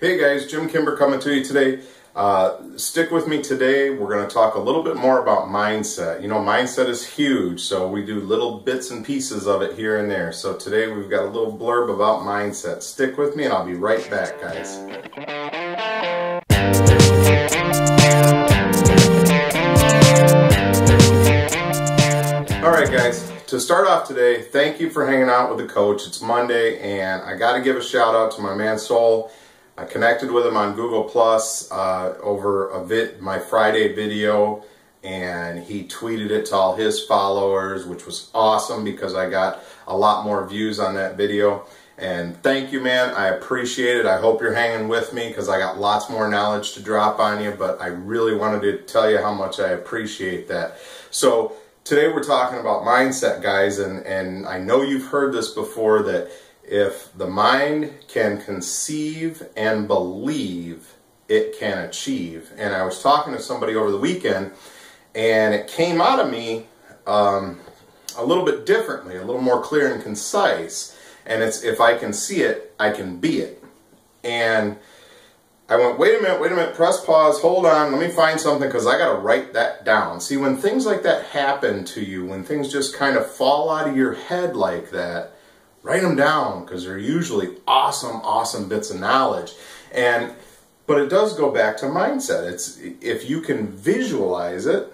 Hey guys, Jim Kimber coming to you today. Uh, stick with me today. We're going to talk a little bit more about mindset. You know, mindset is huge, so we do little bits and pieces of it here and there. So today we've got a little blurb about mindset. Stick with me and I'll be right back, guys. All right, guys. To start off today, thank you for hanging out with the coach. It's Monday, and I got to give a shout out to my man Soul. I connected with him on Google Plus uh, over a vid, my Friday video, and he tweeted it to all his followers, which was awesome because I got a lot more views on that video. And thank you, man. I appreciate it. I hope you're hanging with me because I got lots more knowledge to drop on you, but I really wanted to tell you how much I appreciate that. So today we're talking about mindset, guys, and, and I know you've heard this before that if the mind can conceive and believe, it can achieve. And I was talking to somebody over the weekend, and it came out of me um, a little bit differently, a little more clear and concise. And it's if I can see it, I can be it. And I went, wait a minute, wait a minute, press pause, hold on, let me find something because I got to write that down. See, when things like that happen to you, when things just kind of fall out of your head like that, write them down because they're usually awesome, awesome bits of knowledge. And but it does go back to mindset. It's if you can visualize it,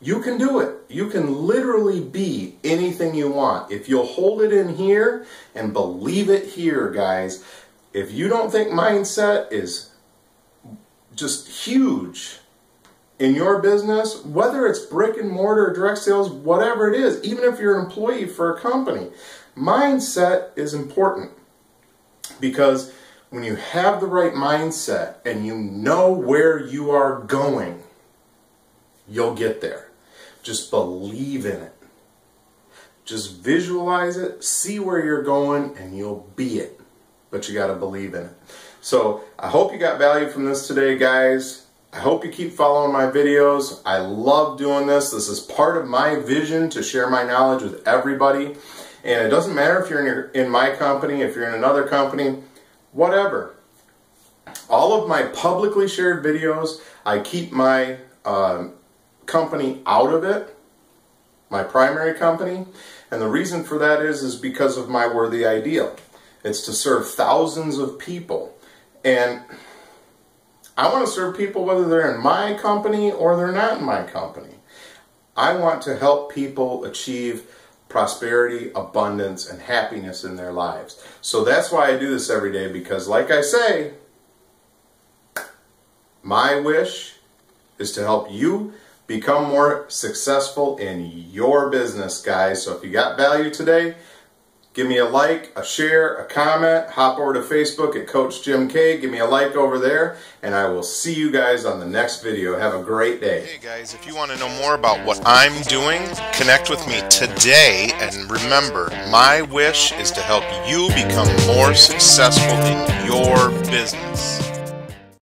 you can do it. You can literally be anything you want. If you'll hold it in here and believe it here, guys, if you don't think mindset is just huge in your business, whether it's brick and mortar, direct sales, whatever it is, even if you're an employee for a company, Mindset is important because when you have the right mindset and you know where you are going, you'll get there. Just believe in it. Just visualize it, see where you're going, and you'll be it. But you got to believe in it. So I hope you got value from this today, guys. I hope you keep following my videos. I love doing this. This is part of my vision to share my knowledge with everybody. And it doesn't matter if you're in, your, in my company, if you're in another company, whatever. All of my publicly shared videos, I keep my um, company out of it, my primary company. And the reason for that is, is because of my worthy ideal. It's to serve thousands of people. And I want to serve people whether they're in my company or they're not in my company. I want to help people achieve prosperity, abundance, and happiness in their lives. So that's why I do this every day because, like I say, my wish is to help you become more successful in your business, guys. So if you got value today, Give me a like, a share, a comment. Hop over to Facebook at Coach Jim K. Give me a like over there, and I will see you guys on the next video. Have a great day. Hey guys, if you want to know more about what I'm doing, connect with me today. And remember, my wish is to help you become more successful in your business.